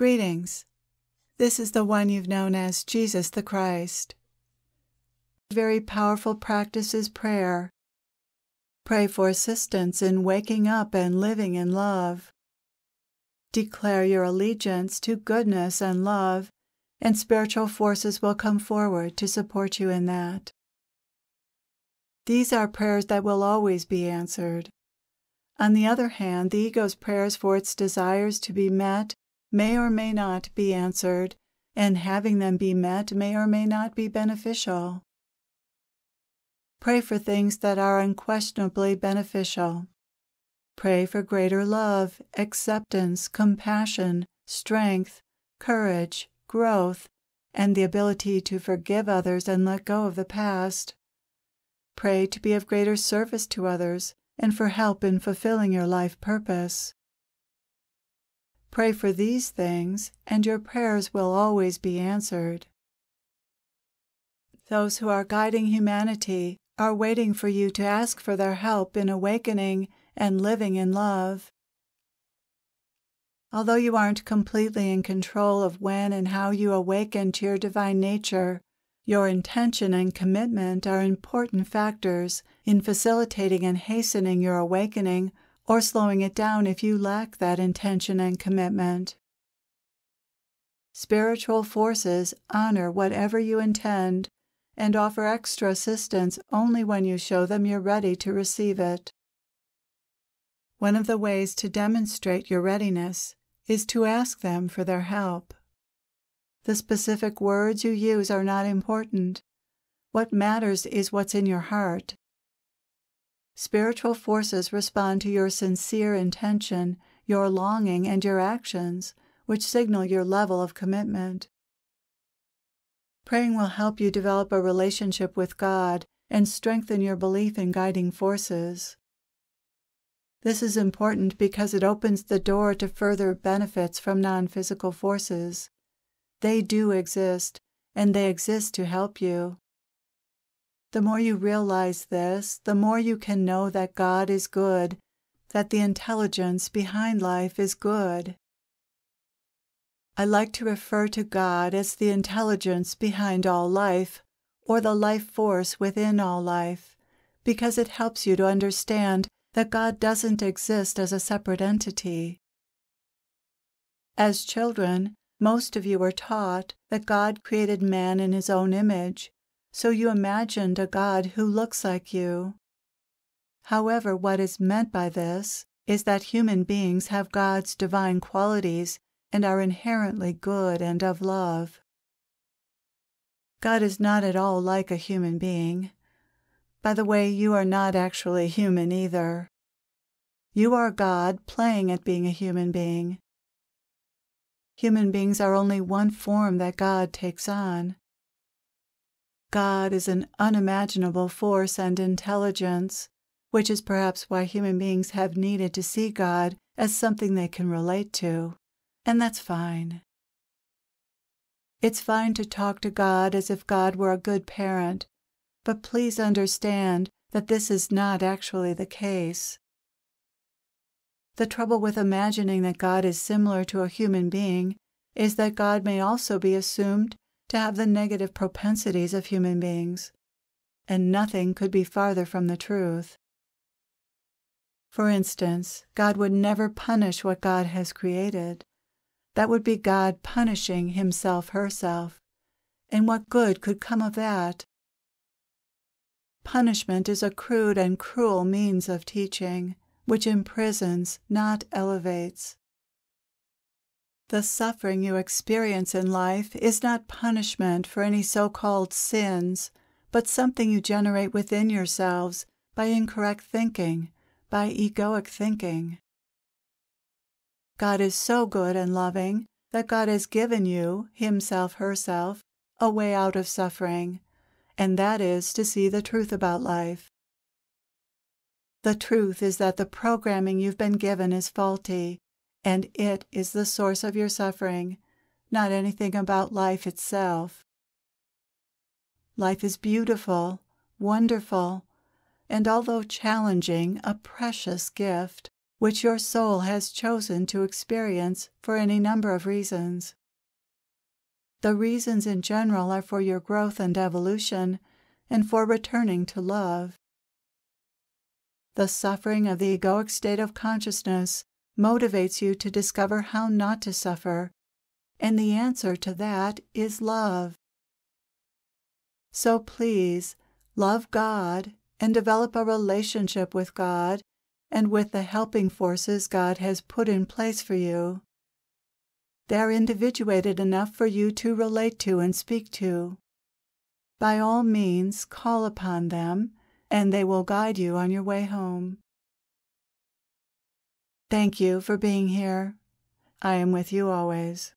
Greetings. This is the one you've known as Jesus the Christ. Very powerful practice is prayer. Pray for assistance in waking up and living in love. Declare your allegiance to goodness and love, and spiritual forces will come forward to support you in that. These are prayers that will always be answered. On the other hand, the ego's prayers for its desires to be met may or may not be answered, and having them be met may or may not be beneficial. Pray for things that are unquestionably beneficial. Pray for greater love, acceptance, compassion, strength, courage, growth, and the ability to forgive others and let go of the past. Pray to be of greater service to others and for help in fulfilling your life purpose. Pray for these things, and your prayers will always be answered. Those who are guiding humanity are waiting for you to ask for their help in awakening and living in love. Although you aren't completely in control of when and how you awaken to your divine nature, your intention and commitment are important factors in facilitating and hastening your awakening or slowing it down if you lack that intention and commitment. Spiritual forces honor whatever you intend and offer extra assistance only when you show them you're ready to receive it. One of the ways to demonstrate your readiness is to ask them for their help. The specific words you use are not important. What matters is what's in your heart Spiritual forces respond to your sincere intention, your longing, and your actions, which signal your level of commitment. Praying will help you develop a relationship with God and strengthen your belief in guiding forces. This is important because it opens the door to further benefits from non physical forces. They do exist, and they exist to help you. The more you realize this, the more you can know that God is good, that the intelligence behind life is good. I like to refer to God as the intelligence behind all life, or the life force within all life, because it helps you to understand that God doesn't exist as a separate entity. As children, most of you were taught that God created man in his own image so you imagined a God who looks like you. However, what is meant by this is that human beings have God's divine qualities and are inherently good and of love. God is not at all like a human being. By the way, you are not actually human either. You are God playing at being a human being. Human beings are only one form that God takes on. God is an unimaginable force and intelligence, which is perhaps why human beings have needed to see God as something they can relate to, and that's fine. It's fine to talk to God as if God were a good parent, but please understand that this is not actually the case. The trouble with imagining that God is similar to a human being is that God may also be assumed to have the negative propensities of human beings, and nothing could be farther from the truth. For instance, God would never punish what God has created. That would be God punishing himself herself. And what good could come of that? Punishment is a crude and cruel means of teaching, which imprisons, not elevates. The suffering you experience in life is not punishment for any so called sins, but something you generate within yourselves by incorrect thinking, by egoic thinking. God is so good and loving that God has given you, Himself, Herself, a way out of suffering, and that is to see the truth about life. The truth is that the programming you've been given is faulty and it is the source of your suffering, not anything about life itself. Life is beautiful, wonderful, and although challenging, a precious gift, which your soul has chosen to experience for any number of reasons. The reasons in general are for your growth and evolution and for returning to love. The suffering of the egoic state of consciousness motivates you to discover how not to suffer, and the answer to that is love. So please love God and develop a relationship with God and with the helping forces God has put in place for you. They are individuated enough for you to relate to and speak to. By all means, call upon them, and they will guide you on your way home. Thank you for being here. I am with you always.